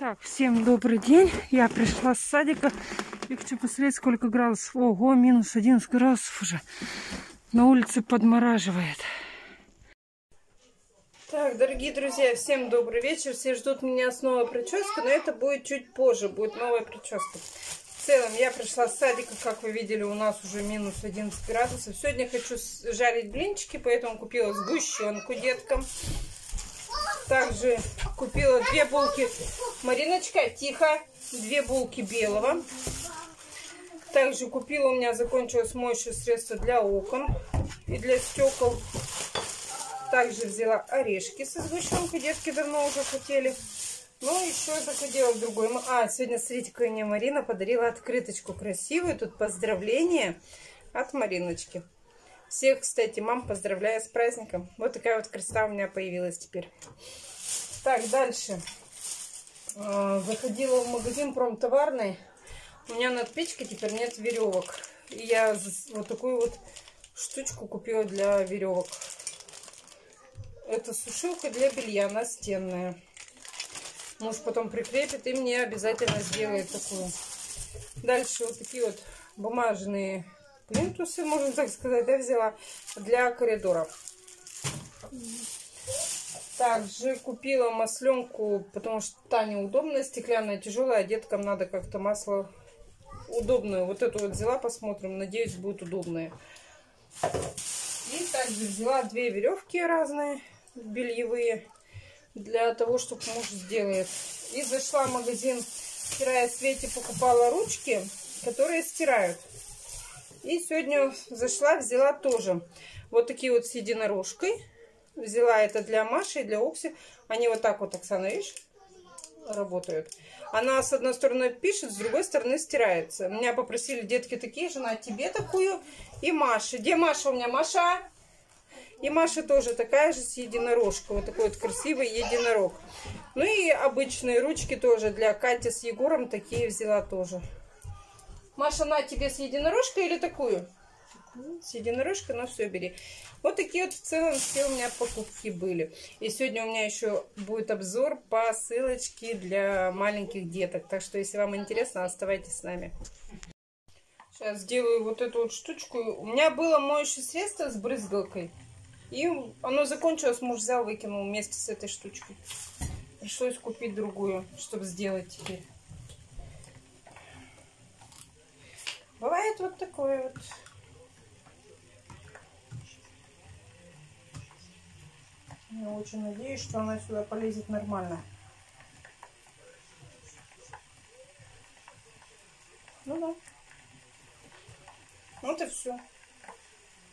Так, всем добрый день. Я пришла с садика и хочу посмотреть, сколько градусов. Ого, минус 11 градусов уже. На улице подмораживает. Так, дорогие друзья, всем добрый вечер. Все ждут меня с новой прической, но это будет чуть позже, будет новая прическа. В целом, я пришла с садика, как вы видели, у нас уже минус 11 градусов. Сегодня хочу жарить блинчики, поэтому купила сгущенку деткам. Также купила две булки. Мариночка, тихо. Две булки белого. Также купила, у меня закончилось моющее средство для окон и для стекол. Также взяла орешки со сгущенкой. Детки давно уже хотели. Ну, еще заходила в другой. А, сегодня, смотрите, мне Марина подарила открыточку красивую. Тут поздравление от Мариночки. Всех, кстати, мам, поздравляю с праздником. Вот такая вот красота у меня появилась теперь. Так, дальше. А, заходила в магазин промтоварный. У меня над печкой теперь нет веревок. И я вот такую вот штучку купила для веревок. Это сушилка для белья настенная. Муж потом прикрепит и мне обязательно сделает такую. Дальше вот такие вот бумажные плинтусы, можно так сказать, да, взяла для коридоров. Также купила масленку, потому что та неудобная, стеклянная, тяжелая, а деткам надо как-то масло удобное. Вот эту вот взяла, посмотрим, надеюсь, будет удобная. И также взяла две веревки разные, бельевые, для того, чтобы муж сделает. И зашла в магазин, стирая Свете, покупала ручки, которые стирают. И сегодня зашла, взяла тоже вот такие вот с единорожкой Взяла это для Маши и для Окси. Они вот так вот, Оксана, видишь, работают. Она с одной стороны пишет, с другой стороны стирается. Меня попросили детки такие же, на тебе такую и Маша. Где Маша у меня? Маша! И Маша тоже такая же с единорожкой. Вот такой вот красивый единорог. Ну и обычные ручки тоже для Кати с Егором такие взяла тоже. Маша, на тебе с единорожкой или такую? С единорожкой, ну все, бери. Вот такие вот в целом все у меня покупки были. И сегодня у меня еще будет обзор по ссылочке для маленьких деток. Так что, если вам интересно, оставайтесь с нами. Сейчас сделаю вот эту вот штучку. У меня было моющее средство с брызгалкой. И оно закончилось, муж взял, выкинул вместе с этой штучкой. Пришлось купить другую, чтобы сделать теперь. Бывает вот такое вот. Я очень надеюсь, что она сюда полезет нормально. Ну да. Вот и все.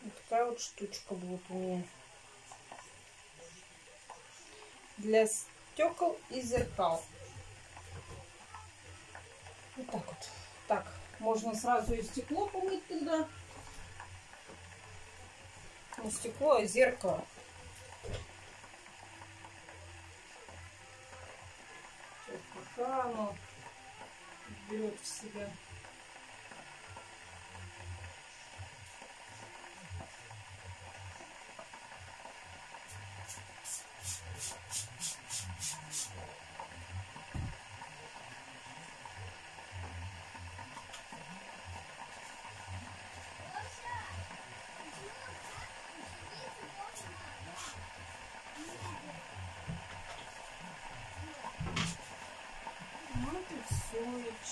Вот такая вот штучка будет у меня. Для стекол и зеркал. Вот так вот. Так, можно сразу и стекло помыть тогда. Не стекло, а зеркало. пока оно берет в себя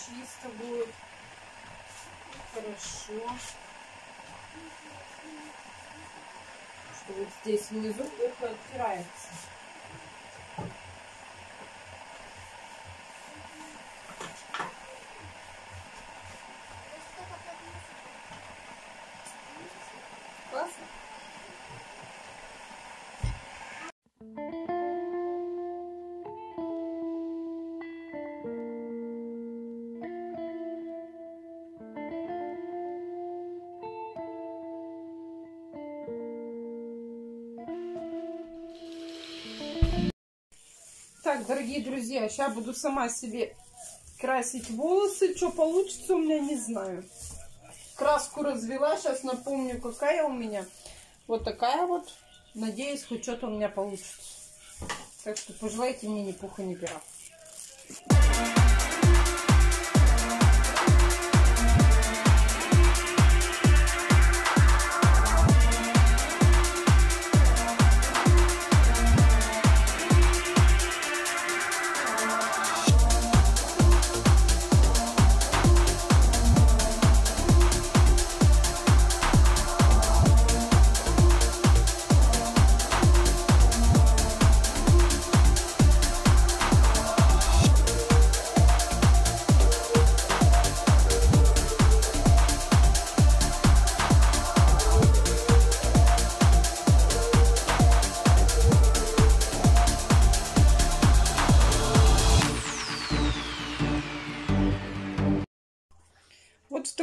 чисто будет. Хорошо. Что вот здесь внизу плохо оттирается. Так, дорогие друзья, сейчас буду сама себе красить волосы. Что получится у меня, не знаю. Краску развела, сейчас напомню, какая у меня. Вот такая вот. Надеюсь, хоть что-то у меня получится. Так что пожелайте мне ни пуха, ни пера.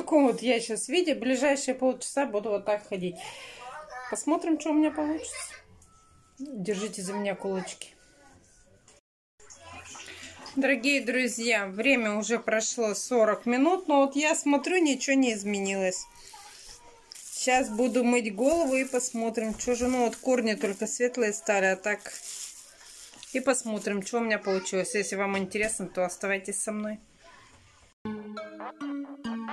Таком вот я сейчас виде. Ближайшие полчаса буду вот так ходить. Посмотрим, что у меня получится. Держите за меня кулачки. Дорогие друзья, время уже прошло 40 минут, но вот я смотрю, ничего не изменилось. Сейчас буду мыть голову и посмотрим, что же, ну вот корни только светлые стали, а так... И посмотрим, что у меня получилось. Если вам интересно, то оставайтесь со мной.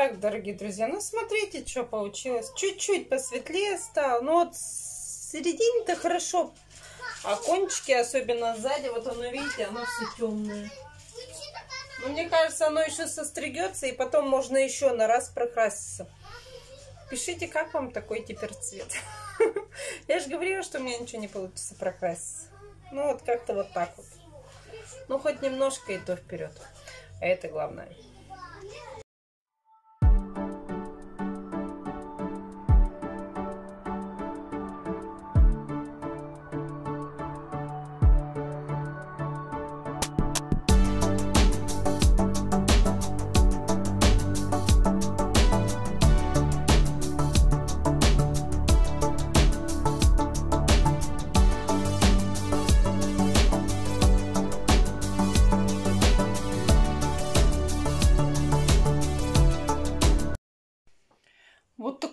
Так, дорогие друзья, ну смотрите, что получилось. Чуть-чуть посветлее стало. Ну вот середине-то хорошо. А кончики, особенно сзади, вот оно, видите, оно все темное. Но мне кажется, оно еще состригется, и потом можно еще на раз прокраситься. Пишите, как вам такой теперь цвет. Я же говорила, что у меня ничего не получится прокраситься. Ну вот как-то вот так вот. Ну хоть немножко и то вперед. А это главное.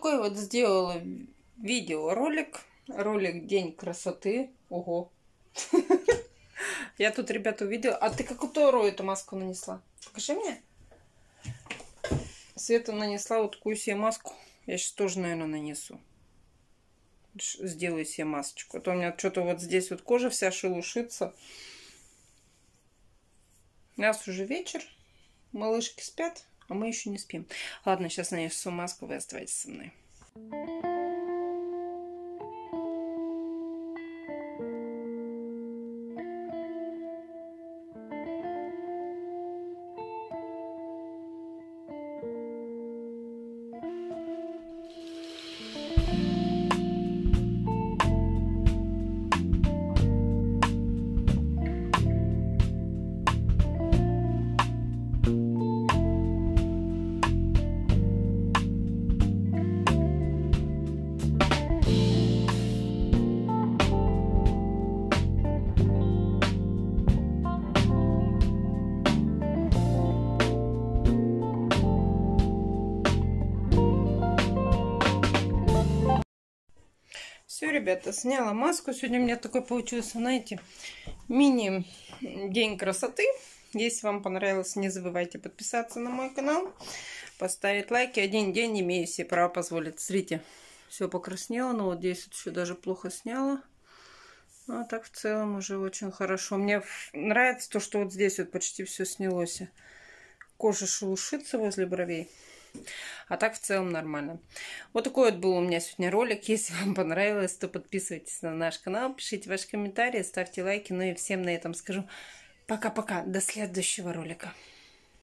Такой вот сделала видеоролик. Ролик День красоты. Ого. Я тут, ребята, увидела. А ты какую эту маску нанесла? Покажи мне. Света нанесла вот такую себе маску. Я сейчас тоже, наверное, нанесу. Сделаю себе масочку. А то у меня что-то вот здесь вот кожа вся шелушится. У нас уже вечер. Малышки спят. А мы еще не спим. Ладно, сейчас нанесу маску, вы оставайтесь со мной. Ребята, сняла маску. Сегодня у меня такой получился, знаете, мини-день красоты. Если вам понравилось, не забывайте подписаться на мой канал, поставить лайки. Один день имею все право позволить. Смотрите, все покраснело, но вот здесь вот еще даже плохо сняла. А так в целом уже очень хорошо. Мне нравится то, что вот здесь вот почти все снялось. Кожа шелушится возле бровей. А так в целом нормально. Вот такой вот был у меня сегодня ролик. Если вам понравилось, то подписывайтесь на наш канал, пишите ваши комментарии, ставьте лайки. Ну и всем на этом скажу пока-пока. До следующего ролика.